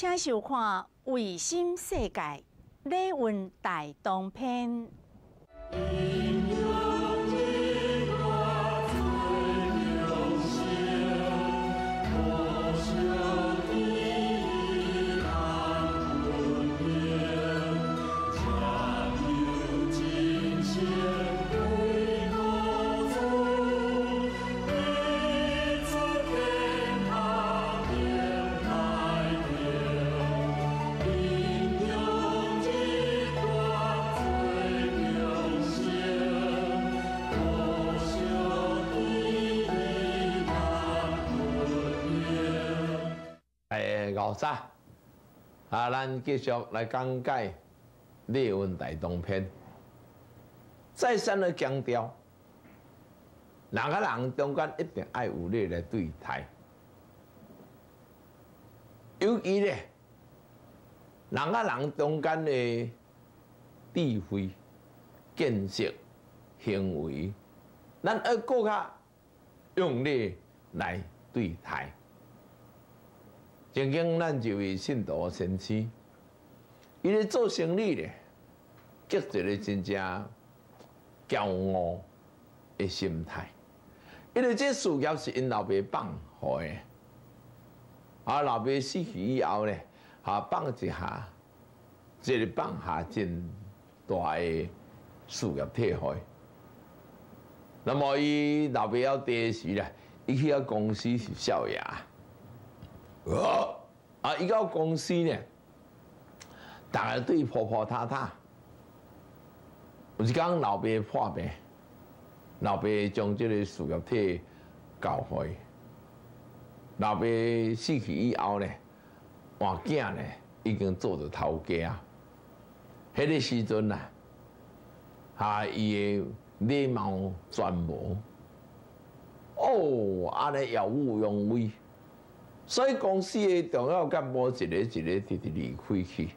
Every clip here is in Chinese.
请收看《卫星世界》李文大东篇。老早啊，咱继续来讲解《列文大东篇》，再三的强调，人个人中间一定爱有你来对待，尤其咧，人个人中间的智慧、见识、行为，咱要更加用力来对待。曾经咱就位信徒先生，伊咧做生意咧，积一个真正骄傲的心态。因为这事业是因老爸放好诶，啊老爸死去以后咧，啊放一下，这个放下真大诶事业体会。那么伊老爸要第时咧，伊去到公司是少爷。啊！啊！一到公司呢，大家对婆婆太太，有一讲老爸破病，老爸将这个事业体教会，老爸死去以后呢，换囝呢已经做着头家，迄个时阵呐，啊，伊的礼貌全无，哦，安尼耀武扬威。所以公司的重要干部一个一个直直离开去，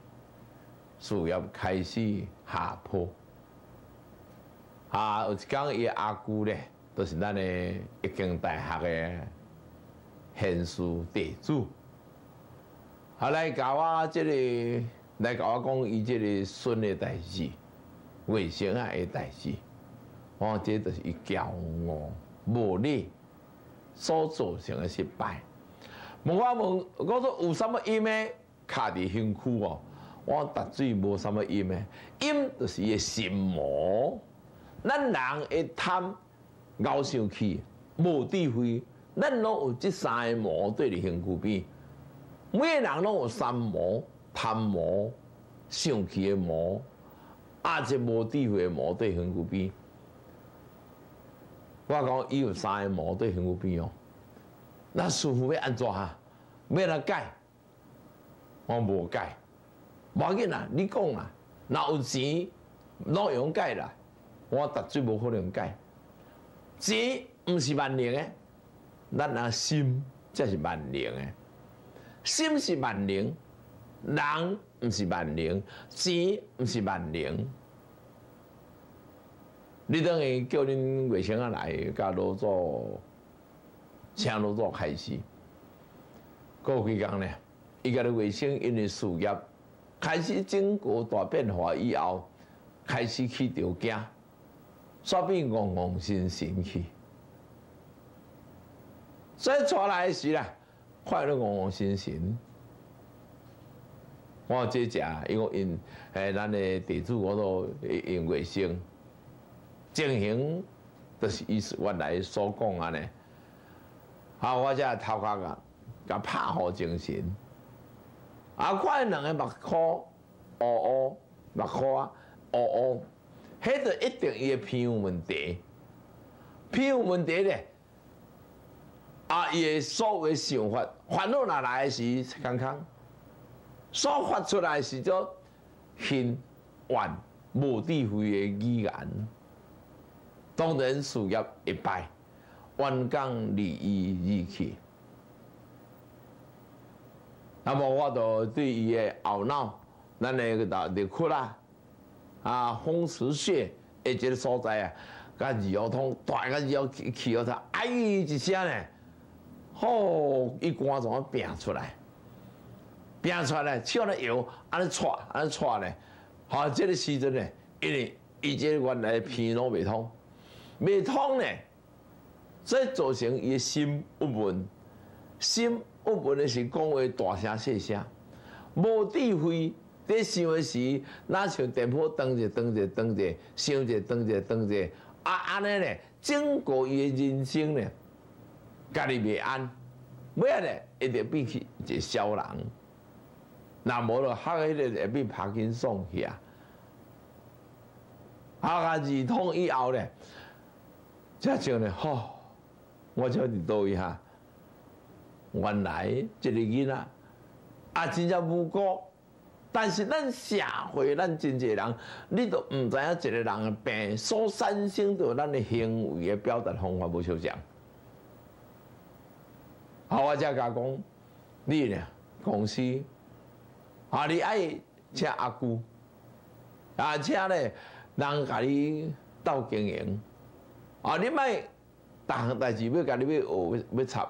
事业开始下坡。啊，有一讲伊阿姑咧，都是咱的一间大学的贤士地主。啊，来教我这个，来教我讲伊这个孙的代志，卫生啊的代志。我这都是伊骄傲、无力所造成的失败。问我问，我说有什么音呢？卡伫身躯哦，我绝对无什么音呢。音就是个心魔，咱人会贪、傲上去、无智慧，咱拢有这三个魔对伫身躯边。每个人拢有三魔：贪魔、上去的魔，啊，这无智慧的魔对身躯边。我讲伊有三个魔对身躯边哦。那师傅要安怎哈？要来改，我无改。无要紧啊，你讲啊，若有钱，哪用改啦？我绝对无可能改。钱毋是万能诶，咱啊心才是万能诶。心是万能，人毋是万能，钱毋是万能。你等于叫恁卫生啊来，甲老做。请老早开始，过几工呢？伊个卫生因为事业开始经过大变化以后，开始去着惊，煞变戆戆心心去。所以出来时啦，快乐戆戆心心。我这食，因为因诶，咱的地主我都用卫生进行，就是意思原来所讲安尼。啊！我这头壳个，甲拍好精神。啊，看两个目眶乌乌，目眶啊乌乌，迄个一定伊个皮肤问题。皮肤问题咧，啊，伊个所有想法烦恼哪来时，刚刚所发出来是叫恨怨无智慧的语言，当然事业一败。万港利益而去，那么我就对伊的懊恼，咱那个大地窟啦，啊风池穴，一个所在啊，甲耳通大个耳去去了他，哎一声呢，吼一关怎么变出来？变出来，手咧摇，安尼踹，安尼踹咧，好，这个时阵呢，因为伊这原来鼻拢未通，未通呢，所以造成伊心郁闷，心郁闷的是讲话大声细声，无智慧。在想的时，哪像电波登者登者登者，想者登者登者，啊安尼咧，整个伊的人生咧，家己未安，尾仔咧一定变去一个小人。那无咯，学迄个会变拍紧送去啊！学下二通以后咧，才像咧，吼，我叫你倒一下，原来一个囡仔啊，真正无辜。但是咱社会，咱真济人，你都毋知影一个人的病所产生着咱的行为的表达方法无相像。好，我才甲讲，你呢公司，啊，你爱请阿姑，啊，请咧人甲你斗经营，啊，你莫逐项代志要甲你要学要要插，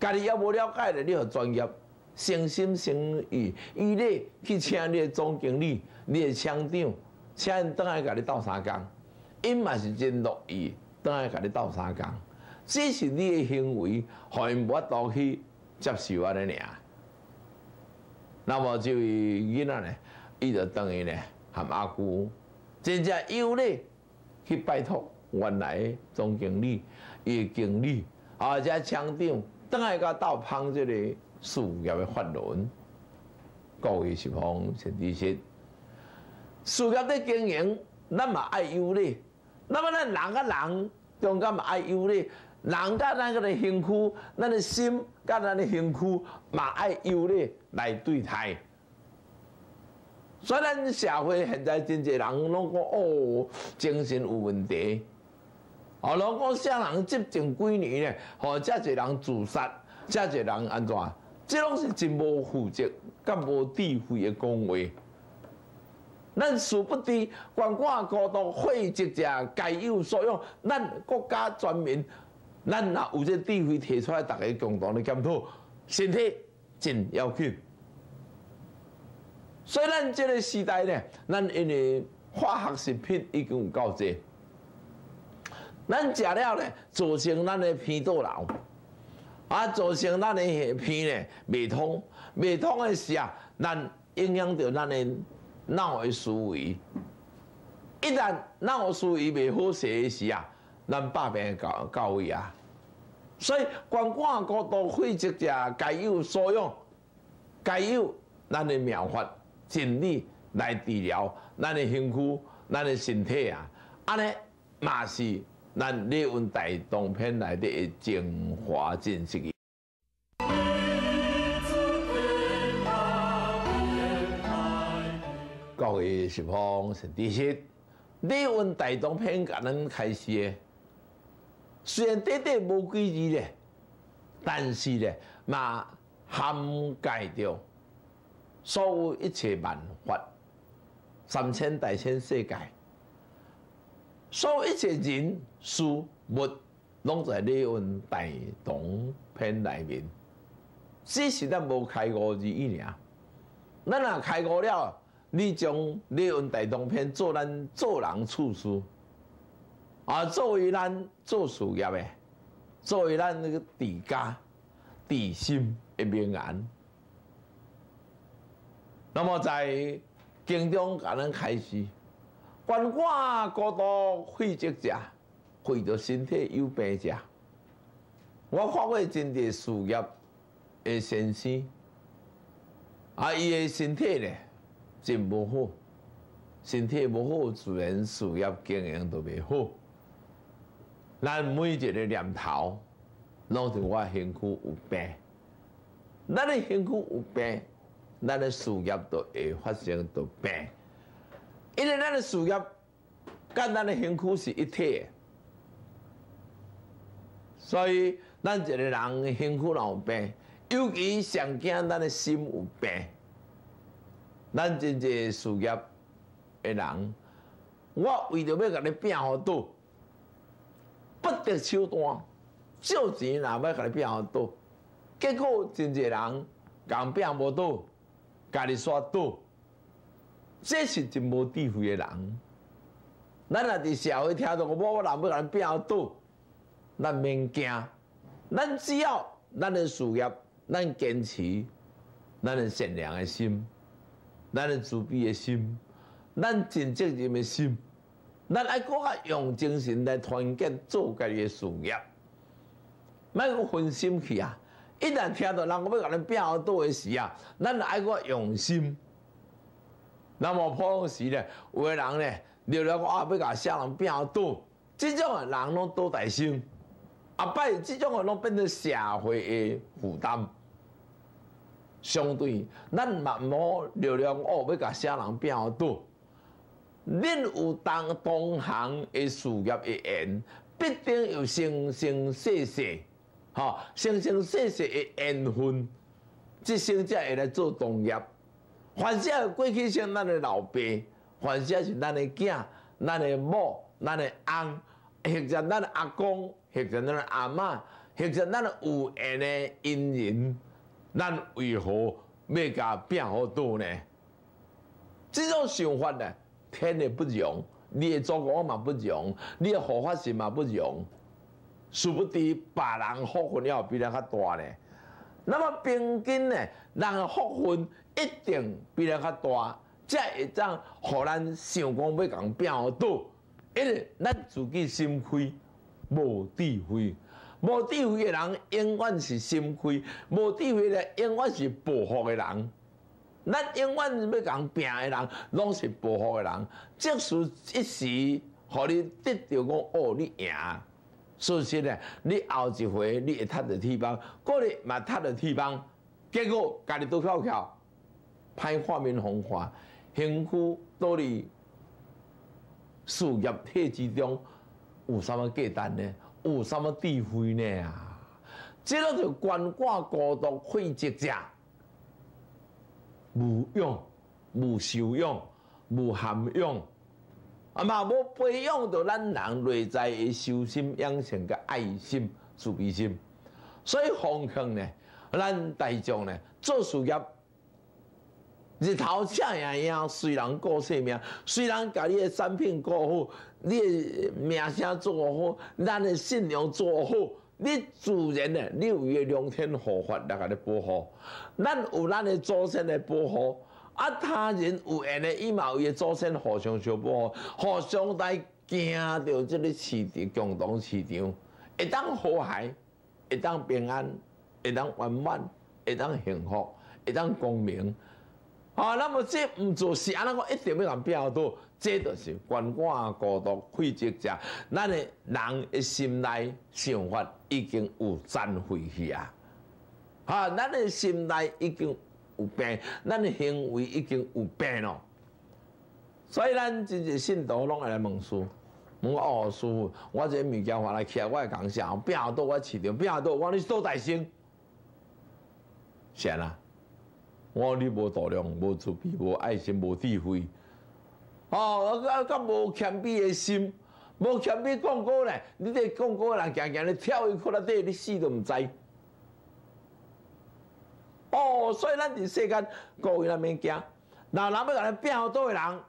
家己要无了解咧，你要专业。诚心诚意，伊咧去请你的总经理、你的厂长，请因倒来甲你斗三工，因嘛是真乐意倒来甲你斗三工。只是你的行为，互因无法度去接受安尼尔。那么就囡仔咧，伊就等于咧含阿姑，真正有咧去拜托原来总经理、伊的经理，或者厂长，倒来甲斗芳这个。事业的发轮，各位是方前提是，事业的经营，咱嘛爱有咧。那么咱人甲人中间嘛爱有咧，人甲咱个的兴趣，咱的心甲咱的兴趣嘛爱有咧来对待。虽然社会现在真侪人拢讲哦，精神有问题，哦，如果啥人执政几年咧，或者侪人自杀，遮侪人安怎？这拢是真无负责、甲无智慧的讲话。咱殊不知，观光高度惠及者皆有所用。咱国家全民，咱若有这智慧提出来，大家共同的检讨，身体真要紧。所以咱这个时代呢，咱因为化学食品已经有够侪，咱食了呢，造成咱的偏倒流。啊，造成咱的下片咧未通，未通的时啊，咱影响到咱的脑的思维。一旦脑思维未好势的时啊，咱百病到到位啊。所以，观光角度惠及者该有所用，该有咱的妙法真理来治疗咱的身躯、咱的身体啊。安尼嘛是。咱李文大动片内底的精华真实的。各位是方是第七，李文大动片甲咱开始的，虽然短短无几字咧，但是咧嘛涵盖着所有一切万法，三千大千世界。所有一切人事物，拢在李文大同篇内面。只是咱无开悟而已尔。咱若开悟了，你将李文大同篇做咱做人处事，啊，作为咱做事业的，作为咱那个治家、治心的名言。那么在经中，甲咱开始。关我过度费积者，费着身体有病者。我发过真侪事业的先生，啊，伊的身体咧真无好，身体无好，自然事业经营都袂好。咱每一个念头，拢是我身躯有病，咱的身躯有病，咱的事业都会发生着病。因为咱的事业跟咱的身躯是一体的，所以咱一个人身躯有病，尤其上惊咱的心有病。咱真济事业的人，我为着要甲你拼好多，不择手段，借钱若要甲你拼好多，结果真济人共拼无到，家己煞倒，这是真无智慧的人。咱若伫社会听到我某人要甲咱拼倒，咱免惊，咱只要咱的事业，咱坚持，咱的善良的心，咱的慈悲的心，咱尽责任的心，咱爱搁较用精神来团结做家己的事业，莫搁分心去啊！一旦听到人我要甲咱拼倒的时啊，咱爱搁用心。那么普通时咧，有个人咧，了了我啊要甲啥人拼倒，即种诶人拢倒大心。啊摆即种诶拢变成社会诶负担。相对，咱嘛毋好了了哦要甲啥人拼倒。恁有当同行诶事业诶缘，必定有生生世世，吼生生世世诶缘分，即生才会来做同业。凡是过去像咱的老爸，凡是是咱的囝、咱的某、咱的翁，或者咱的阿公，或者咱的阿嬷，或者咱的有缘的姻缘，咱为何要甲拼好多呢？这种想法呢，天的不容，你的祖国嘛不容，你的护法神嘛不容，殊不知别人福分要比咱较大呢。那么平均呢，人的福分。一定比咱较大，才会当互咱想讲要共变倒，因为咱自己心亏，无智慧，无智慧的人永远是心亏，无智慧的永远是报复的人。咱永远要共拼的人，拢是报复的人。即使一时，互你得到讲哦，你赢，事实呢，你后一回你会踢着铁棒，过日嘛踢着铁棒，结果家己都跳跳。歹画面风化，幸福倒伫事业体之中，有啥物价值呢？有啥物智慧呢啊？即个就悬挂孤独废职者，无用、无修养、无涵养，啊嘛无培养到咱人内在的修心养性、甲爱心、慈悲心。所以方向呢，咱大众呢做事业。日头赤影影，虽然过性命，虽然家你的产品过好，你的名声做好，咱的信用做好，你自然的，你有个良天护法来甲你保护，咱有咱的祖先来保护，啊他人有缘的，伊嘛有伊祖先互相相保护，互相在行到这个市场，共同市场，会当和谐，会当平安，会当圆满，会当幸福，会当光明。啊，那么这毋做是安怎讲？一定要人变多，这就是鳏寡孤独废职者，咱的人的心内想法已经有残废去啊！啊，咱的心内已经有病，咱的行为已经有病咯。所以咱真正信徒拢会来问师，问我哦，师傅，我这物件发来起来，我会讲啥？变多我市场变多，我你做大生，是啦。我你无度量，无慈悲，无爱心，无智慧，哦，啊，甲无谦卑的心，无谦卑讲过咧，你这讲过人行行咧跳一窟窿底，你死都毋知。哦，所以咱伫世间各位人免惊，那人要甲咱拼好多的人，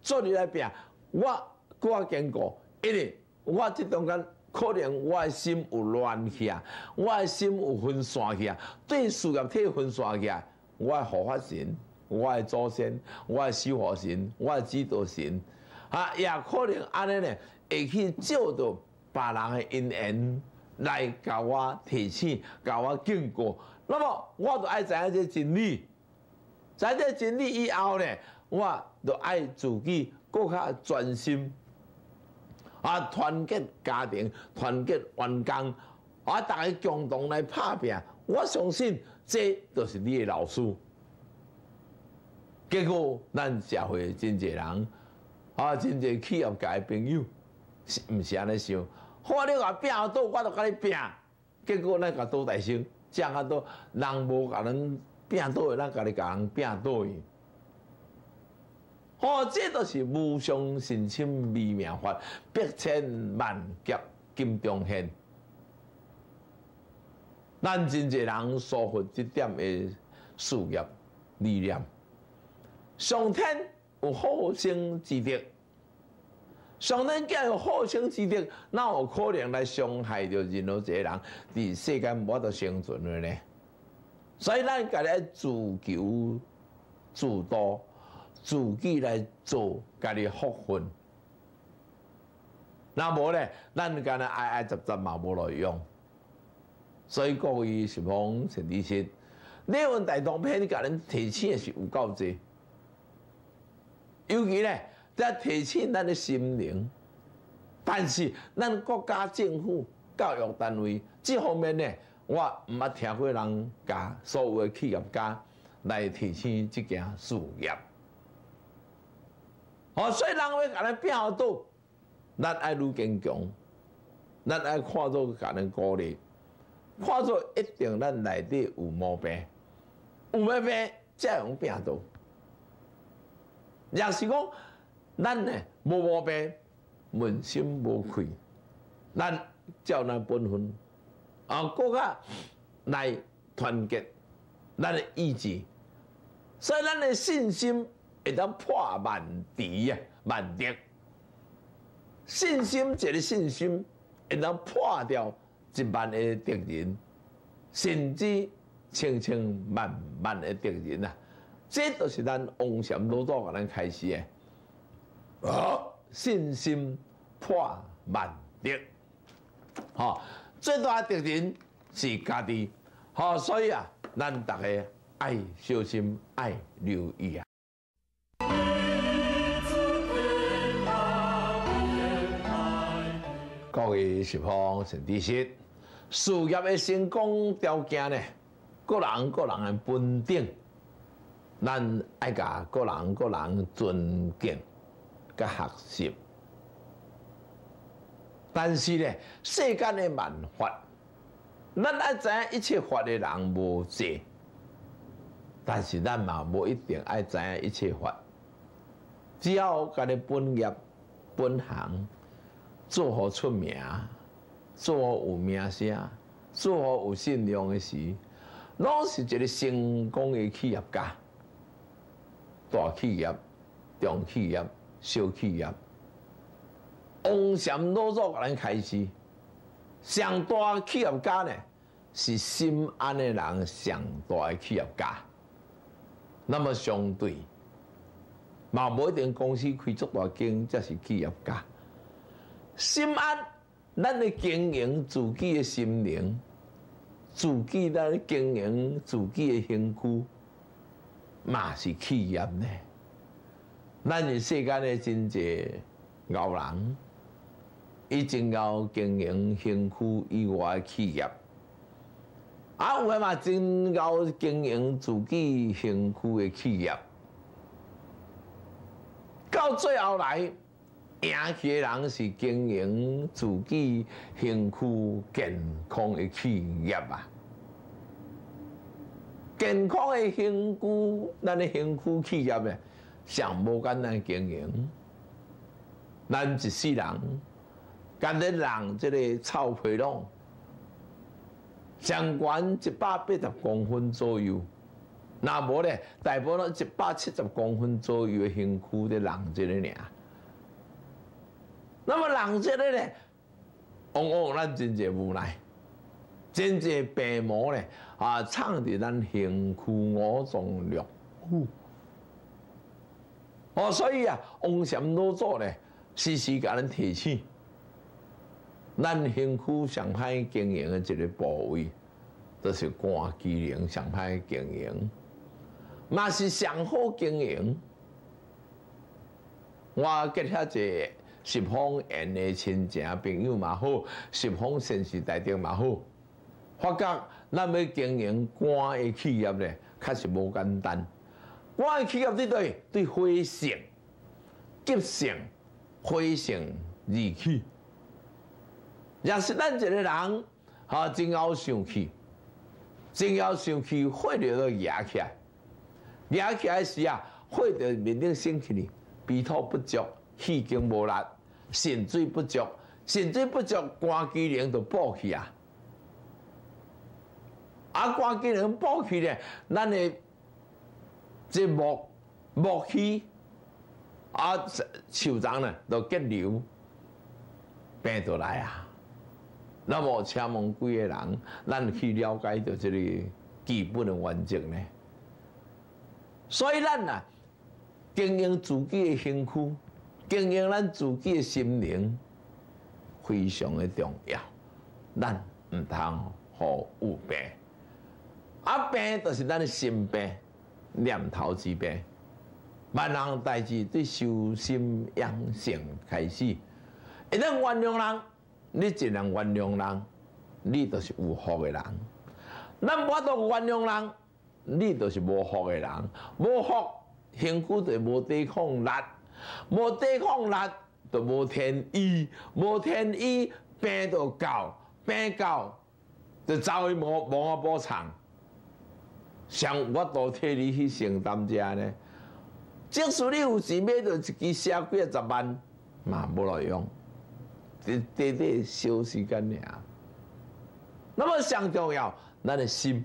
做你来拼，我搁较坚固，因为我即中间可能我的心有乱去啊，我的心有分散去啊，对事业体分散去啊。我的护法神，我的祖先，我的守护神，我的指导神，啊，也可能安尼呢，会去照到别人的因缘来甲我提醒，甲我警告。那么，我就爱知影这真理，知这真理以后呢，我就爱自己更较专心，啊，团结家庭，团结员工，啊，大家共同来拍拼。我相信。这都是你的老师，结果咱社会真济人，啊，真济企业界朋友，是毋是安尼想？我你话拼倒，我都甲你拼，结果咱甲倒大声，讲啊多人无甲咱拼倒的，咱甲你甲人拼倒去。哦，这都是无上神心微妙法，百千万劫金中现。咱真济人疏忽这点的事业理念，上天有好生之德，上天既然有好生之德，哪有可能来伤害着任何一个人？伫世间无法度生存的呢？所以咱家己自求自度，自己来做家己福分。那无咧，咱家己挨挨杂杂嘛无路用。所以各位是方陈立新，你问大东片，甲人提醒是有够济。尤其咧，在提醒咱的心灵。但是咱国家政府、教育单位这方面呢，我毋捌听过人甲所有的企业家来提醒这件事业。哦，所以人会甲咱变好多，咱爱愈坚强，咱爱看做甲咱鼓励。看做一定咱内底有毛病，有毛病才用病毒。若是讲咱呢无毛病，问心无愧，咱照咱本分，啊，国家来团结咱的意志，所以咱的信心会当破万敌啊，万敌。信心一个信心会当破掉。一万个敌人，甚至千千万万个敌人啊！这都是咱王禅老祖甲咱开始诶。啊，信心破万敌，好，最大敌人是家己，好，所以啊，咱大家爱小心，爱留意啊。各位是方陈地师。事业的成功条件呢？个人个人的稳定，咱爱甲个人个人尊敬、甲学习。但是呢，世间的万法，咱爱知影一切法的人无济，但是咱嘛无一定爱知影一切法。只要家己本业、本行做好出名。做好有名声，做好有信用的事，拢是一个成功的企业家。大企业、中企业、小企业，王禅老祖甲咱开始，上大企业家呢，是心安的人上大的企业家。那么相对，嘛无一定公司开足大间才是企业家，心安。咱咧经营自己的心灵，自己咱咧经营自己的兴趣，嘛是企业呢。咱是世间咧真济牛人，伊真够经营兴趣以外的企业，啊有诶嘛真够经营自己兴趣的企业，到最后来。赢去的人是经营自己兴趣健康的企业啊！健康的兴趣，咱的兴趣企业诶，上无简单经营。咱一世人，干得人即个臭皮囊，上悬一百八十公分左右，那无咧，大部分一百七十公分左右的兴趣的人即个尔。那么人即个咧，往往咱真侪无奈，真侪病魔咧啊，藏伫咱兴趣我中了。哦，所以啊，王禅老祖咧，时时甲咱提醒，咱兴趣上歹经营的一个部位，都是肝机灵上歹经营，嘛是上好经营。我结下一。十方缘的亲情朋友嘛好，十方现实大众嘛好，发觉咱要经营官的企业咧，确实无简单。我的企业对对对，灰性、急性、灰性而去。若是咱一个人，哈，真要生气，真要生气，火就要压起来，压起来时啊，火就面顶升起哩，鼻头不足，气经无力。肾水不足，肾水不足，肝机能就补起啊！啊，肝机能补起咧，咱的节目木气啊，手脏呢都结流，病就来啊。那么，请问几个人，咱去了解到这个基本的原则呢？所以咱啊，经营自己的身躯，经营咱自己的心灵，非常的重要。咱唔通好有病，啊病就是咱的心病、念头之病。万人代志对修心养性开始，一旦原谅人，你尽量原谅人，你就是有福的人。咱无度原谅人，你就是无福的人。无福，幸福就无抵抗力，无抵抗力就无天意，无天意病就到，病到就走去无无阿补偿，上我都替你去承担者呢。即使你有钱买到一支车几啊十万，嘛无路用，短短小时间尔。那么上重要，咱的心，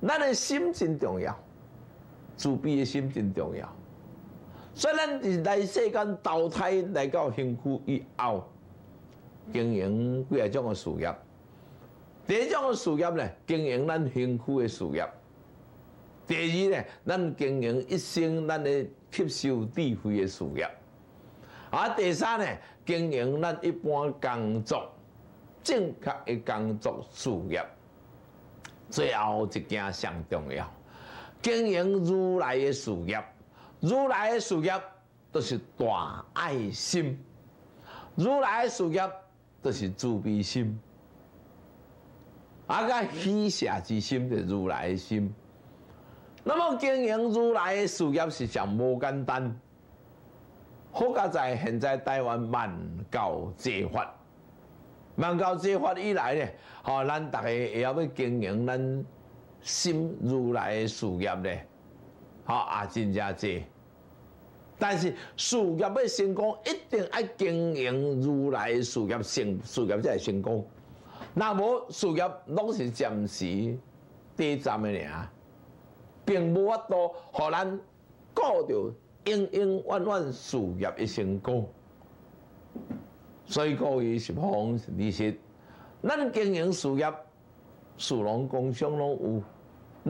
咱的心真重要，自闭的心真重要。所以咱是来世间投胎来到幸福以后，经营几啊种的事业。第一种事业呢，经营咱幸福的事业。第二呢，咱经营一生咱的吸收智慧的事业；啊，第三呢，经营咱一般工作正确的工作事业。最后一件上重要，经营如来的事业。如来的事业都是大爱心，如来的事业都是慈悲心，啊个喜舍之心就如来的心。那么经营如来的事业是上无简单，好加在现在台湾万教皆法，万教皆法以来呢，吼，咱大家也要要经营咱心如来的事业呢，吼也真正济。但是事业要成功，一定要经营如来的事业，成事业才会成功。那无事业拢是暂时短暂的尔。并无法度，互咱顾着永永远远事业的成功。所以各位是方利息，咱经营事业，事农工商拢有。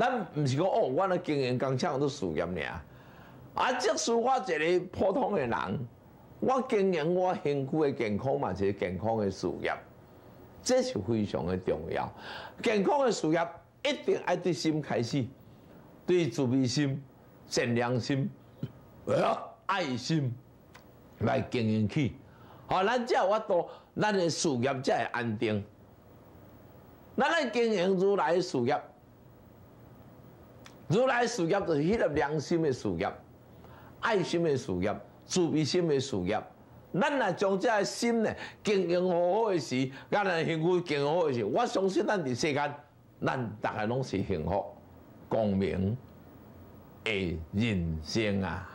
咱毋是讲哦，我咧经营工厂都事业尔。啊，即使我一个普通的人，我经营我身躯的健康嘛，是健康的事业，这是非常的重要。健康的事业一定爱对心开始。对慈悲心、善良心、爱心来经营起，好，咱才有法度，咱的事业才会安定。咱来经营如来的事业，如来事业就是迄个良心的事业、爱心的事业、慈悲心的事业。咱若将这个心呢经营好好的时，咱若幸福经营好的时，我相信咱伫世间，咱大家拢是幸福、光明的人生啊。